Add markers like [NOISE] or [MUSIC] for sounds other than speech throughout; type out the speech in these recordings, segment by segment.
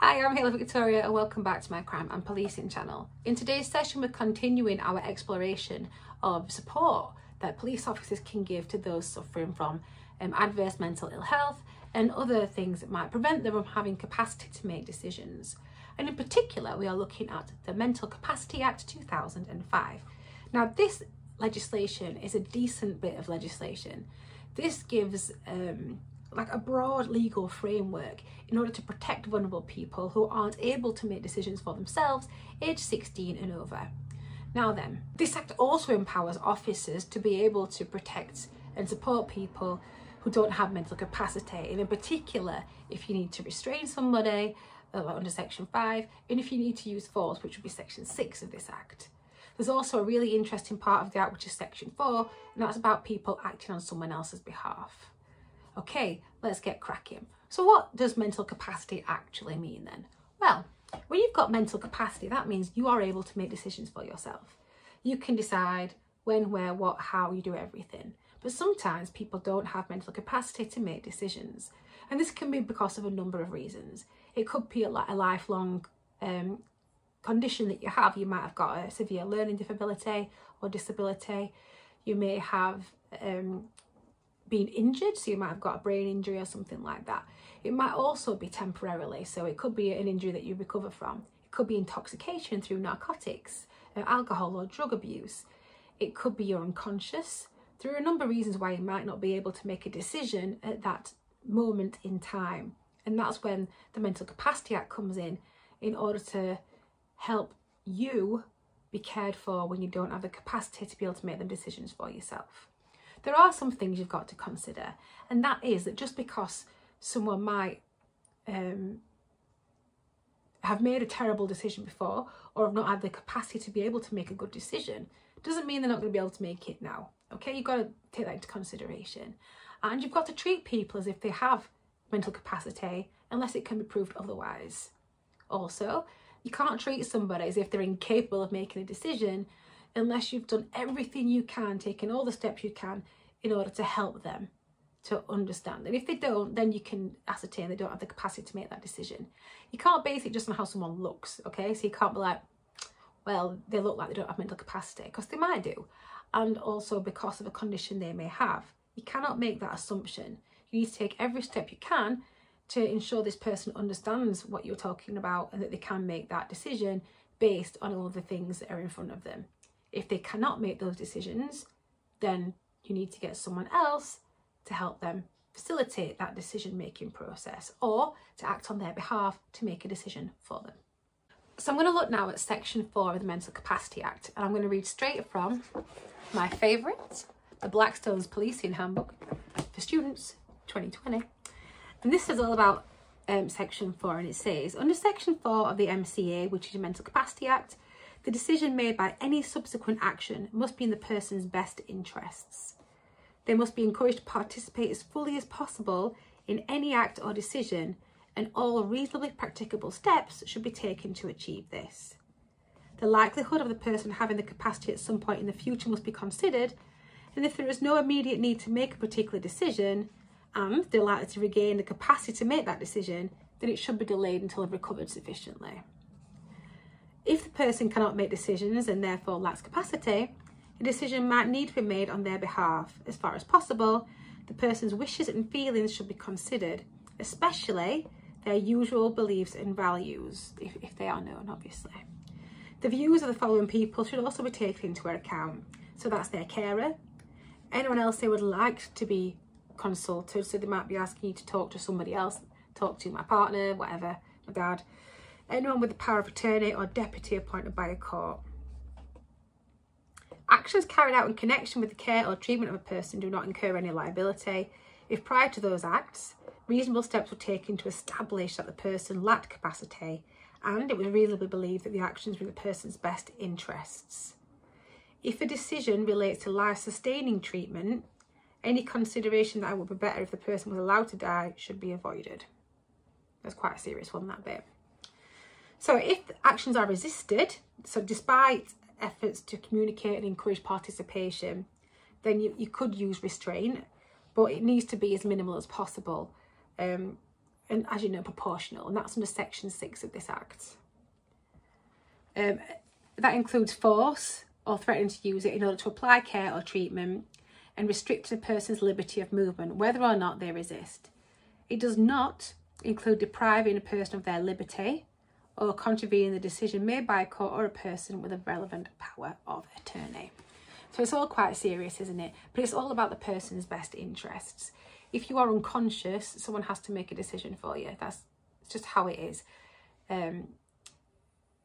Hi, I'm Hayley Victoria and welcome back to my crime and policing channel. In today's session we're continuing our exploration of support that police officers can give to those suffering from um, adverse mental ill health and other things that might prevent them from having capacity to make decisions. And in particular we are looking at the Mental Capacity Act 2005. Now this legislation is a decent bit of legislation. This gives um, like a broad legal framework in order to protect vulnerable people who aren't able to make decisions for themselves age 16 and over. Now then, this act also empowers officers to be able to protect and support people who don't have mental capacity and in particular if you need to restrain somebody uh, under section 5 and if you need to use force which would be section 6 of this act. There's also a really interesting part of the act which is section 4 and that's about people acting on someone else's behalf. Okay, let's get cracking. So what does mental capacity actually mean then? Well, when you've got mental capacity, that means you are able to make decisions for yourself. You can decide when, where, what, how you do everything. But sometimes people don't have mental capacity to make decisions. And this can be because of a number of reasons. It could be a, a lifelong um, condition that you have. You might have got a severe learning disability or disability. You may have um, been injured, so you might have got a brain injury or something like that. It might also be temporarily, so it could be an injury that you recover from. It could be intoxication through narcotics, uh, alcohol or drug abuse. It could be you're unconscious. There are a number of reasons why you might not be able to make a decision at that moment in time. And that's when the Mental Capacity Act comes in, in order to help you be cared for when you don't have the capacity to be able to make them decisions for yourself there are some things you've got to consider and that is that just because someone might um, have made a terrible decision before or have not had the capacity to be able to make a good decision doesn't mean they're not going to be able to make it now okay? You've got to take that into consideration. And you've got to treat people as if they have mental capacity unless it can be proved otherwise. Also you can't treat somebody as if they're incapable of making a decision unless you've done everything you can, taken all the steps you can in order to help them to understand. And if they don't, then you can ascertain they don't have the capacity to make that decision. You can't base it just on how someone looks, okay? So you can't be like, well, they look like they don't have mental capacity, because they might do. And also because of a condition they may have. You cannot make that assumption. You need to take every step you can to ensure this person understands what you're talking about and that they can make that decision based on all the things that are in front of them. If they cannot make those decisions, then you need to get someone else to help them facilitate that decision making process or to act on their behalf to make a decision for them. So I'm going to look now at section 4 of the Mental Capacity Act and I'm going to read straight from my favourite, the Blackstone's Policing Handbook for Students 2020. And this is all about um, section 4 and it says, under section 4 of the MCA, which is the Mental Capacity Act, the decision made by any subsequent action must be in the person's best interests. They must be encouraged to participate as fully as possible in any act or decision and all reasonably practicable steps should be taken to achieve this. The likelihood of the person having the capacity at some point in the future must be considered and if there is no immediate need to make a particular decision and they're likely to regain the capacity to make that decision, then it should be delayed until they've recovered sufficiently. If the person cannot make decisions and therefore lacks capacity, a decision might need to be made on their behalf. As far as possible, the person's wishes and feelings should be considered, especially their usual beliefs and values, if, if they are known, obviously. The views of the following people should also be taken into account. So that's their carer, anyone else they would like to be consulted, so they might be asking you to talk to somebody else, talk to my partner, whatever, my dad, anyone with the power of attorney or deputy appointed by a court. Actions carried out in connection with the care or treatment of a person do not incur any liability if prior to those acts reasonable steps were taken to establish that the person lacked capacity and it was reasonably believed that the actions were in the person's best interests. If a decision relates to life-sustaining treatment, any consideration that it would be better if the person was allowed to die should be avoided. That's quite a serious one, that bit. So if actions are resisted, so despite efforts to communicate and encourage participation, then you, you could use restraint, but it needs to be as minimal as possible. Um, and as you know, proportional, and that's under Section 6 of this Act. Um, that includes force or threatening to use it in order to apply care or treatment and restrict a person's liberty of movement, whether or not they resist. It does not include depriving a person of their liberty or contravening the decision made by a court or a person with a relevant power of attorney. So it's all quite serious, isn't it? But it's all about the person's best interests. If you are unconscious, someone has to make a decision for you. That's just how it is. Um,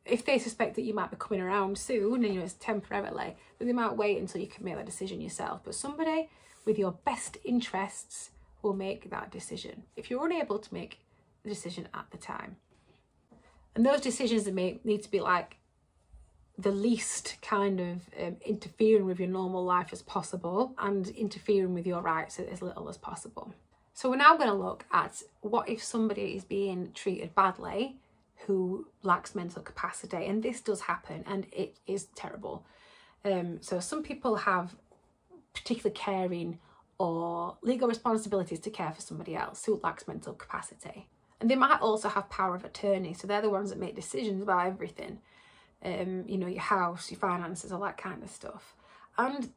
if they suspect that you might be coming around soon, and you know it's temporarily, then they might wait until you can make that decision yourself. But somebody with your best interests will make that decision if you're unable to make the decision at the time. And those decisions that make need to be like the least kind of um, interfering with your normal life as possible and interfering with your rights as little as possible. So we're now going to look at what if somebody is being treated badly who lacks mental capacity and this does happen and it is terrible. Um, so some people have particular caring or legal responsibilities to care for somebody else who lacks mental capacity. And they might also have power of attorney, so they're the ones that make decisions about everything. Um, you know, your house, your finances, all that kind of stuff. And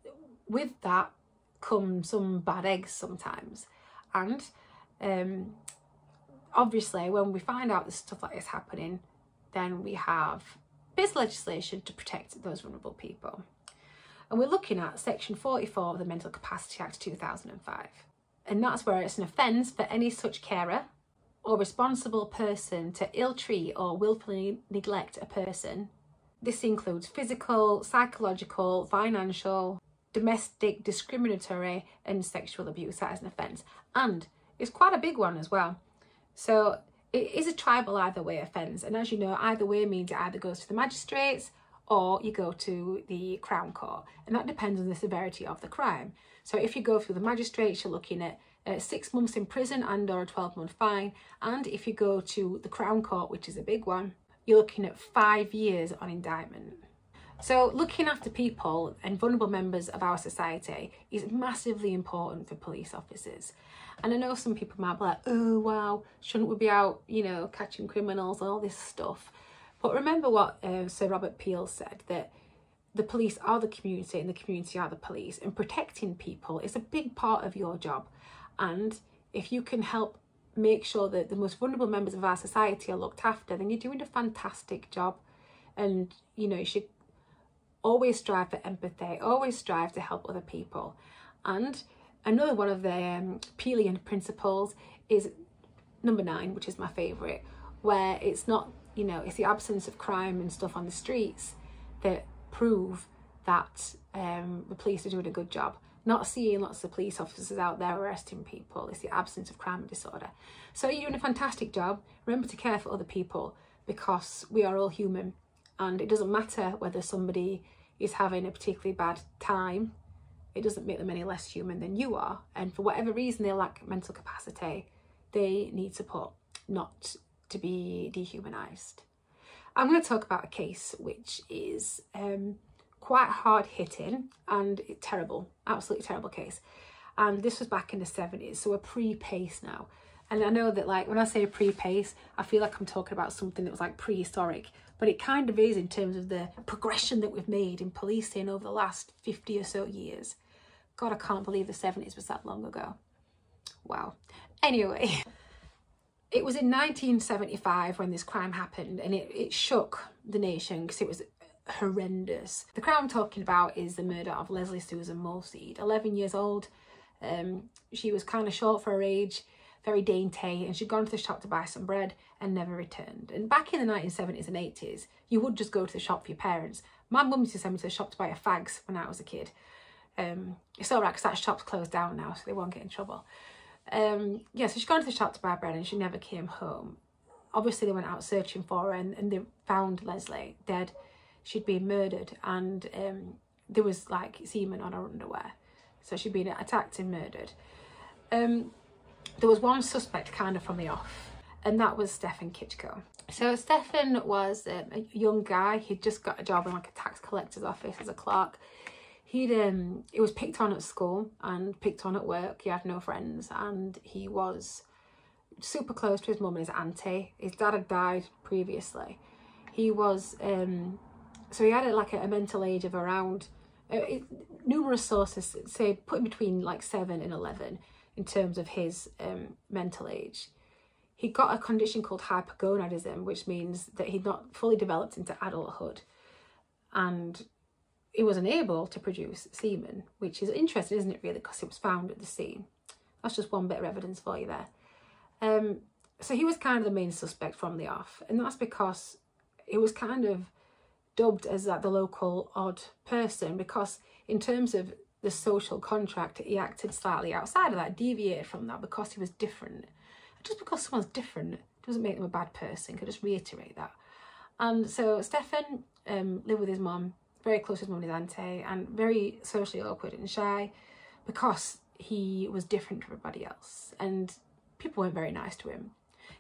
with that come some bad eggs sometimes. And um, obviously, when we find out that stuff like this happening, then we have bits legislation to protect those vulnerable people. And we're looking at Section 44 of the Mental Capacity Act 2005. And that's where it's an offence for any such carer or responsible person to ill treat or willfully neglect a person. This includes physical, psychological, financial, domestic, discriminatory, and sexual abuse. That is an offence. And it's quite a big one as well. So it is a triable either way offence. And as you know, either way means it either goes to the magistrates or you go to the Crown Court. And that depends on the severity of the crime. So if you go through the magistrates, you're looking at uh, six months in prison and or a 12 month fine. And if you go to the Crown Court, which is a big one, you're looking at five years on indictment. So looking after people and vulnerable members of our society is massively important for police officers. And I know some people might be like, oh wow, shouldn't we be out, you know, catching criminals and all this stuff. But remember what uh, Sir Robert Peel said, that the police are the community and the community are the police and protecting people is a big part of your job. And if you can help make sure that the most vulnerable members of our society are looked after, then you're doing a fantastic job. And, you know, you should always strive for empathy, always strive to help other people. And another one of the um, Peelian principles is number nine, which is my favourite, where it's not, you know, it's the absence of crime and stuff on the streets that prove that um, the police are doing a good job not seeing lots of police officers out there arresting people. It's the absence of crime disorder. So you're doing a fantastic job. Remember to care for other people because we are all human and it doesn't matter whether somebody is having a particularly bad time. It doesn't make them any less human than you are. And for whatever reason they lack mental capacity, they need support, not to be dehumanized. I'm going to talk about a case which is um, quite hard hitting and terrible, absolutely terrible case. And this was back in the 70s, so a pre-pace now. And I know that like when I say pre-pace, I feel like I'm talking about something that was like prehistoric, but it kind of is in terms of the progression that we've made in policing over the last 50 or so years. God, I can't believe the 70s was that long ago. Wow. Anyway, [LAUGHS] it was in 1975 when this crime happened and it, it shook the nation because it was horrendous. The crime I'm talking about is the murder of Lesley Susan Molseed, 11 years old. Um, she was kind of short for her age, very dainty, and she'd gone to the shop to buy some bread and never returned. And back in the 1970s and 80s, you would just go to the shop for your parents. My mum used to send me to the shop to buy a fags when I was a kid. Um, it's all right because that shop's closed down now, so they won't get in trouble. Um, yeah, so she'd gone to the shop to buy bread and she never came home. Obviously, they went out searching for her and, and they found Lesley dead she'd been murdered and um, there was like semen on her underwear. So she'd been attacked and murdered. Um, there was one suspect kind of from the off and that was Stefan Kiszko. So Stefan was um, a young guy. He'd just got a job in like a tax collector's office as a clerk. He'd um, he was picked on at school and picked on at work. He had no friends and he was super close to his mum and his auntie. His dad had died previously. He was, um, so he had a, like a, a mental age of around, uh, it, numerous sources say put in between like 7 and 11 in terms of his um, mental age. He got a condition called hypogonadism, which means that he'd not fully developed into adulthood and he was unable to produce semen, which is interesting, isn't it, really, because it was found at the scene. That's just one bit of evidence for you there. Um, so he was kind of the main suspect from the off, and that's because it was kind of dubbed as like the local odd person because in terms of the social contract, he acted slightly outside of that, deviated from that because he was different. Just because someone's different doesn't make them a bad person. Could just reiterate that. And so Stefan um, lived with his mum, very close to his mum and auntie, and very socially awkward and shy because he was different to everybody else. And people weren't very nice to him.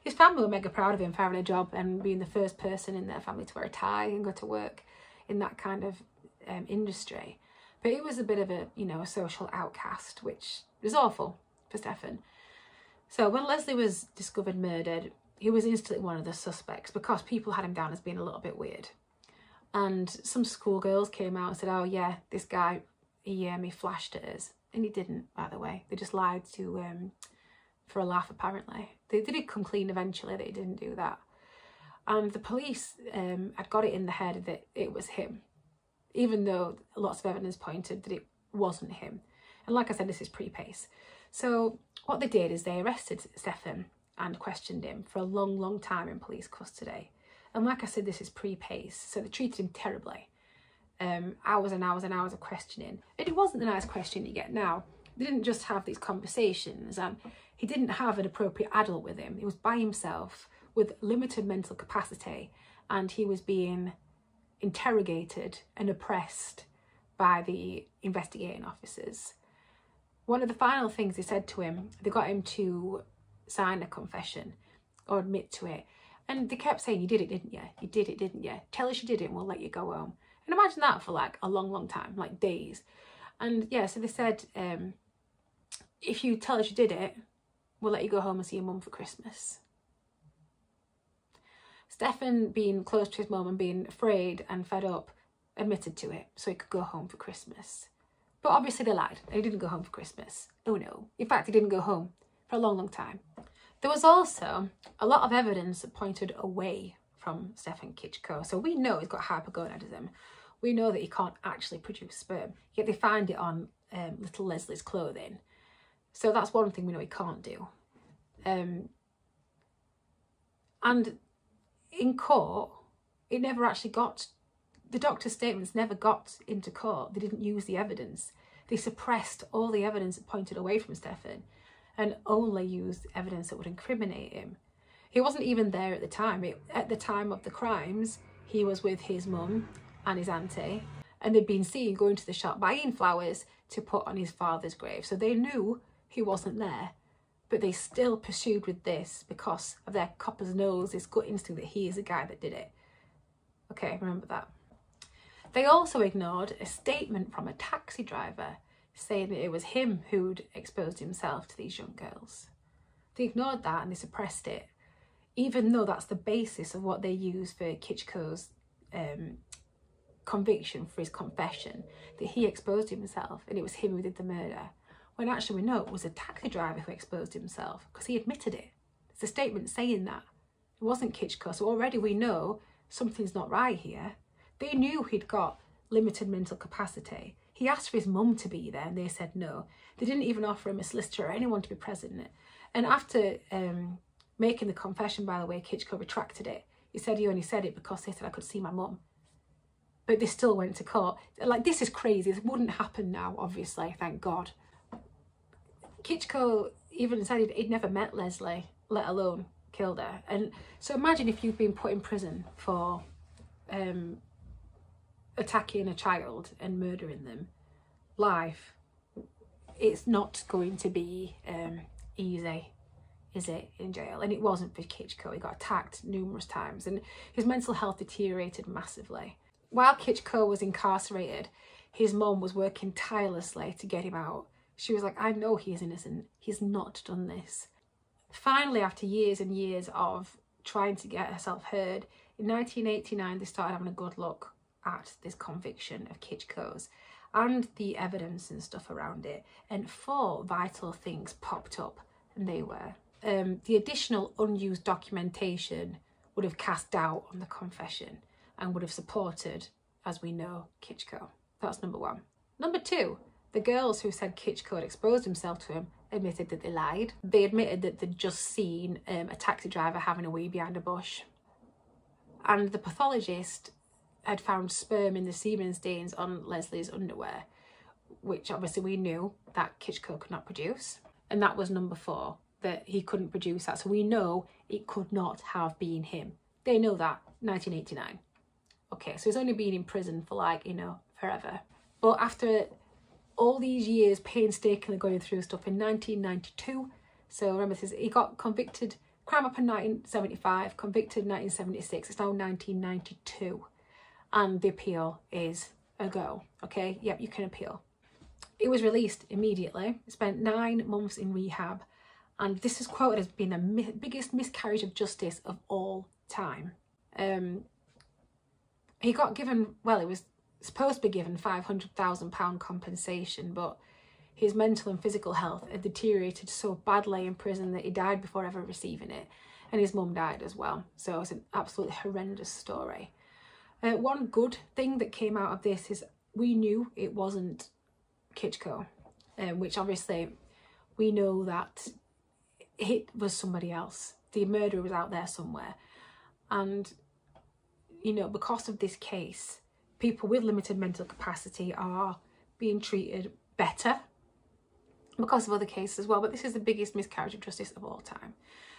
His family were mega proud of him for having a job and being the first person in their family to wear a tie and go to work in that kind of um, industry. But he was a bit of a, you know, a social outcast, which was awful for Stefan. So when Lesley was discovered murdered, he was instantly one of the suspects because people had him down as being a little bit weird. And some schoolgirls came out and said, oh yeah, this guy, he, um, he flashed at us. And he didn't, by the way. They just lied to um, for a laugh, apparently. They, did come clean eventually they didn't do that. And the police um, had got it in the head that it was him, even though lots of evidence pointed that it wasn't him. And like I said, this is pre-Pace. So what they did is they arrested Stefan and questioned him for a long, long time in police custody. And like I said, this is pre-Pace, so they treated him terribly. Um, hours and hours and hours of questioning. And it wasn't the nice question you get now. They didn't just have these conversations and he didn't have an appropriate adult with him. He was by himself with limited mental capacity and he was being interrogated and oppressed by the investigating officers. One of the final things they said to him, they got him to sign a confession or admit to it. And they kept saying, you did it, didn't you? You did it, didn't you? Tell us you did it and we'll let you go home. And imagine that for like a long, long time, like days. And yeah, so they said, um, if you tell us you did it, we'll let you go home and see your mum for Christmas. Stefan, being close to his mum and being afraid and fed up, admitted to it so he could go home for Christmas. But obviously they lied. He didn't go home for Christmas. Oh no. In fact, he didn't go home for a long, long time. There was also a lot of evidence that pointed away from Stefan Kiszko. So we know he's got hypogonadism. We know that he can't actually produce sperm, yet they find it on um, little Lesley's clothing. So that's one thing we know he can't do. Um, and in court, it never actually got, the doctor's statements never got into court. They didn't use the evidence. They suppressed all the evidence that pointed away from Stefan and only used evidence that would incriminate him. He wasn't even there at the time. It, at the time of the crimes, he was with his mum and his auntie, and they'd been seen going to the shop buying flowers to put on his father's grave. So they knew he wasn't there, but they still pursued with this because of their copper's nose, this gut instinct that he is the guy that did it. Okay, remember that. They also ignored a statement from a taxi driver saying that it was him who'd exposed himself to these young girls. They ignored that and they suppressed it, even though that's the basis of what they use for Kiszko's um, conviction for his confession, that he exposed himself and it was him who did the murder. When actually we know it was a taxi driver who exposed himself because he admitted it. There's a statement saying that. It wasn't Kiszko, so already we know something's not right here. They knew he'd got limited mental capacity he asked for his mum to be there and they said no. They didn't even offer him a solicitor or anyone to be present. And after um, making the confession, by the way, Kiszko retracted it. He said he only said it because they said I could see my mum. But they still went to court. Like, this is crazy. This wouldn't happen now, obviously, thank God. Kiszko even said he'd, never met Lesley, let alone killed her. And so imagine if you've been put in prison for um, attacking a child and murdering them live, it's not going to be um, easy, is it, in jail? And it wasn't for Kiszko. He got attacked numerous times and his mental health deteriorated massively. While Kiszko was incarcerated, his mom was working tirelessly to get him out. She was like, I know he is innocent. He's not done this. Finally, after years and years of trying to get herself heard, in 1989 they started having a good look at this conviction of Kiszko's and the evidence and stuff around it. And four vital things popped up, and they were um, the additional unused documentation would have cast doubt on the confession and would have supported, as we know, Kiszko. That's number one. Number two, the girls who said Kiszko had exposed himself to him admitted that they lied. They admitted that they'd just seen um, a taxi driver having a wee behind a bush. And the pathologist had found sperm in the semen stains on Lesley's underwear, which obviously we knew that Kiszko could not produce. And that was number four, that he couldn't produce that. So we know it could not have been him. They know that, 1989. Okay, so he's only been in prison for like, you know, forever. But after all these years painstakingly going through stuff in 1992, so remember this, he got convicted, crime up in 1975, convicted in 1976, it's now 1992 and the appeal is a go. Okay, yep, you can appeal. It was released immediately, spent nine months in rehab, and this is quoted as being the mi biggest miscarriage of justice of all time. Um, he got given, well, it was supposed to be given £500,000 compensation, but his mental and physical health had deteriorated so badly in prison that he died before ever receiving it. And his mum died as well. So it's an absolutely horrendous story. Uh, one good thing that came out of this is we knew it wasn't Kiszko, um, which obviously we know that it was somebody else. The murderer was out there somewhere. And, you know, because of this case, people with limited mental capacity are being treated better because of other cases as well. But this is the biggest miscarriage of justice of all time.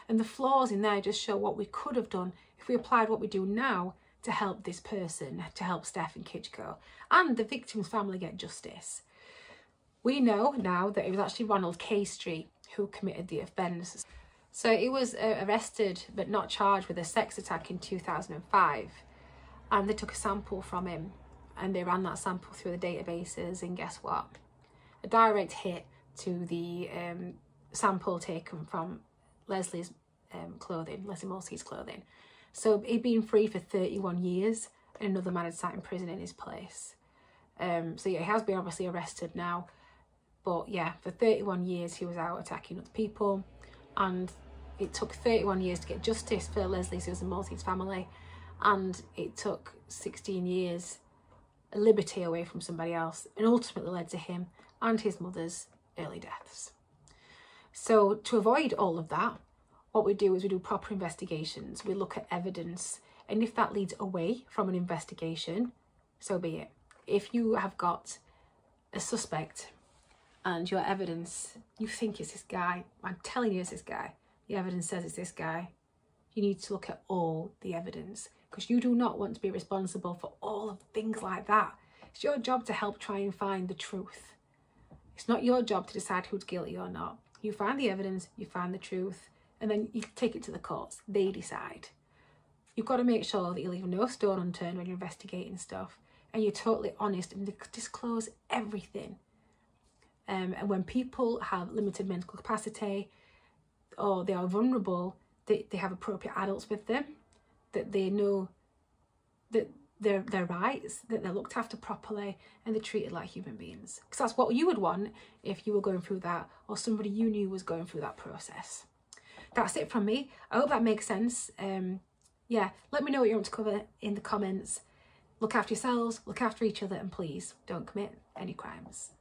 And the flaws in there just show what we could have done if we applied what we do now to help this person, to help Stefan Kiszko and the victim's family get justice. We know now that it was actually Ronald Castree who committed the offence. So he was uh, arrested but not charged with a sex attack in 2005 and they took a sample from him and they ran that sample through the databases and guess what? A direct hit to the um, sample taken from Lesley's um, clothing, Lesley Molseed's clothing. So he'd been free for 31 years and another man had sat in prison in his place. Um, so yeah, he has been obviously arrested now. But yeah, for 31 years he was out attacking other people. And it took 31 years to get justice for Lesley Susan Molseed's family. And it took 16 years liberty away from somebody else and ultimately led to him and his mother's early deaths. So to avoid all of that, what we do is we do proper investigations, we look at evidence, and if that leads away from an investigation, so be it. If you have got a suspect and your evidence, you think it's this guy, I'm telling you it's this guy, the evidence says it's this guy, you need to look at all the evidence because you do not want to be responsible for all of things like that. It's your job to help try and find the truth. It's not your job to decide who's guilty or not. You find the evidence, you find the truth, and then you take it to the courts. They decide. You've got to make sure that you leave no stone unturned when you're investigating stuff and you're totally honest and disclose everything. Um, and when people have limited mental capacity or they are vulnerable, they, they have appropriate adults with them, that they know that their their rights, that they're looked after properly and they're treated like human beings. Because that's what you would want if you were going through that or somebody you knew was going through that process that's it from me. I hope that makes sense. Um, yeah, let me know what you want to cover in the comments. Look after yourselves, look after each other, and please don't commit any crimes.